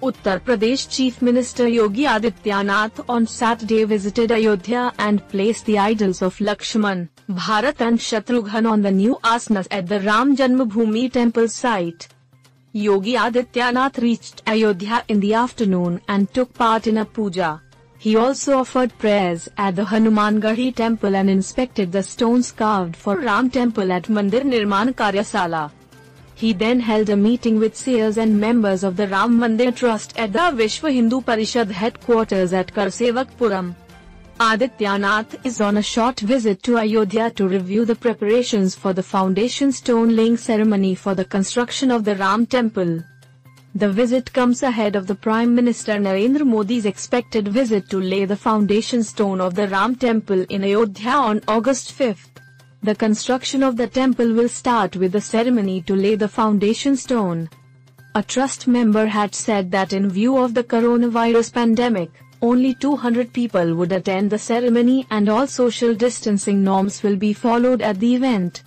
Uttar Pradesh Chief Minister Yogi Adityanath on Saturday visited Ayodhya and placed the idols of Lakshman, Bharat and Shatrughan on the new asanas at the Ram Janmabhoomi temple site. Yogi Adityanath reached Ayodhya in the afternoon and took part in a puja. He also offered prayers at the Hanumangarhi temple and inspected the stones carved for Ram temple at Mandir Nirman Karyasala. He then held a meeting with seers and members of the Ram Mandir Trust at the Vishwa Hindu Parishad headquarters at Karsevakpuram. Adityanath is on a short visit to Ayodhya to review the preparations for the foundation stone laying ceremony for the construction of the Ram temple. The visit comes ahead of the Prime Minister Narendra Modi's expected visit to lay the foundation stone of the Ram temple in Ayodhya on August 5. The construction of the temple will start with the ceremony to lay the foundation stone. A trust member had said that in view of the coronavirus pandemic, only 200 people would attend the ceremony and all social distancing norms will be followed at the event.